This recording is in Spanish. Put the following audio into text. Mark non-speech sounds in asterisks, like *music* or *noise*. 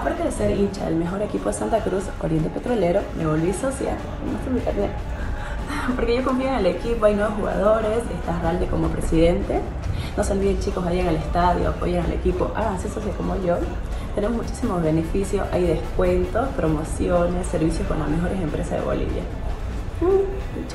Aparte de ser hincha del mejor equipo de Santa Cruz, Oriente Petrolero, me volví socia. No mi carnet. *laughs* Porque yo confío en el equipo, hay nuevos jugadores, está Ralde como presidente. No se olviden chicos, vayan al estadio, apoyen al equipo, háganse socio como yo. Tenemos muchísimos beneficios, hay descuentos, promociones, servicios con las mejores empresas de Bolivia. Mm,